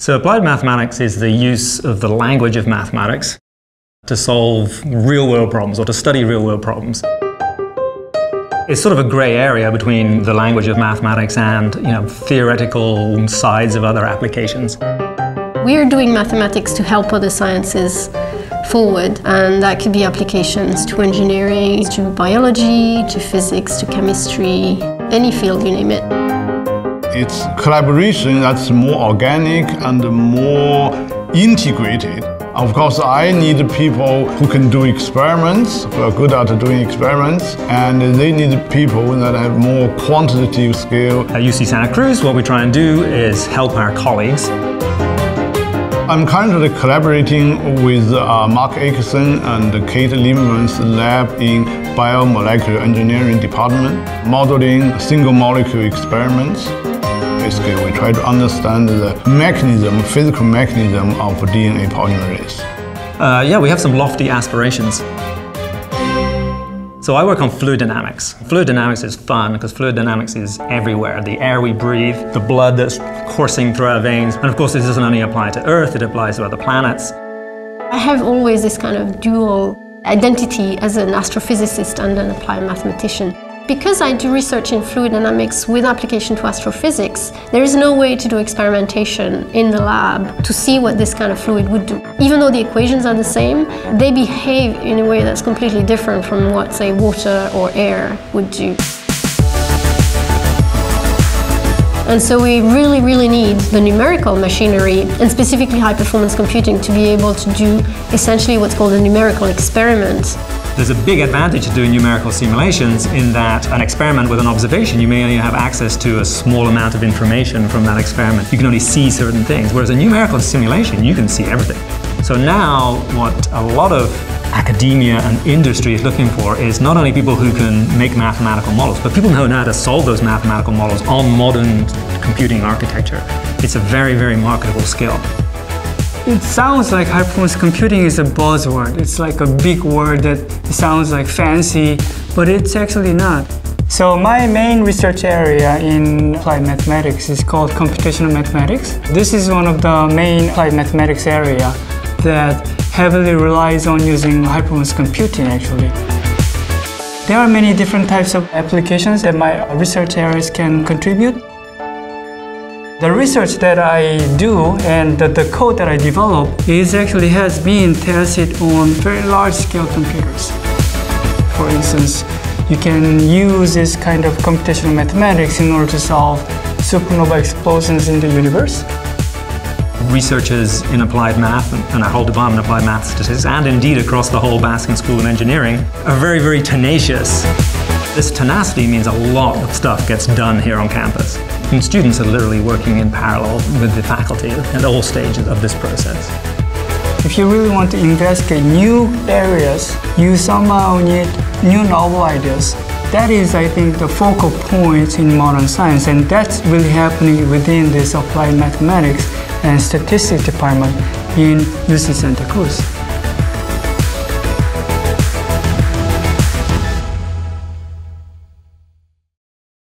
So, applied mathematics is the use of the language of mathematics to solve real world problems or to study real world problems. It's sort of a grey area between the language of mathematics and you know, theoretical sides of other applications. We are doing mathematics to help other sciences forward, and that could be applications to engineering, to biology, to physics, to chemistry, any field, you name it. It's collaboration that's more organic and more integrated. Of course, I need people who can do experiments, who are good at doing experiments, and they need people that have more quantitative skill. At UC Santa Cruz, what we try and do is help our colleagues I'm currently collaborating with uh, Mark Akeson and Kate Lieberman's lab in biomolecular engineering department, modeling single molecule experiments. Basically, we try to understand the mechanism, physical mechanism of DNA polymerase. Uh, yeah, we have some lofty aspirations. So I work on fluid dynamics. Fluid dynamics is fun because fluid dynamics is everywhere. The air we breathe, the blood that's coursing through our veins. And of course, this doesn't only apply to Earth, it applies to other planets. I have always this kind of dual identity as an astrophysicist and an applied mathematician. Because I do research in fluid dynamics with application to astrophysics, there is no way to do experimentation in the lab to see what this kind of fluid would do. Even though the equations are the same, they behave in a way that's completely different from what, say, water or air would do. And so we really, really need the numerical machinery and specifically high performance computing to be able to do essentially what's called a numerical experiment. There's a big advantage to doing numerical simulations in that an experiment with an observation, you may only have access to a small amount of information from that experiment. You can only see certain things, whereas a numerical simulation, you can see everything. So now what a lot of academia and industry is looking for is not only people who can make mathematical models, but people who know how to solve those mathematical models on modern computing architecture. It's a very, very marketable skill. It sounds like high performance computing is a buzzword. It's like a big word that sounds like fancy, but it's actually not. So my main research area in applied mathematics is called computational mathematics. This is one of the main applied mathematics area that heavily relies on using high performance computing actually. There are many different types of applications that my research areas can contribute. The research that I do and the, the, code that I develop is actually has been tested on very large scale computers. For instance, you can use this kind of computational mathematics in order to solve supernova explosions in the universe. Researchers in applied math and our whole department of applied math statistics and indeed across the whole Baskin School of Engineering are very, very tenacious. This tenacity means a lot of stuff gets done here on campus. And students are literally working in parallel with the faculty at all stages of this process. If you really want to investigate new areas, you somehow need new novel ideas. That is, I think, the focal point in modern science, and that's really happening within this applied mathematics and statistics department in UC Santa Cruz.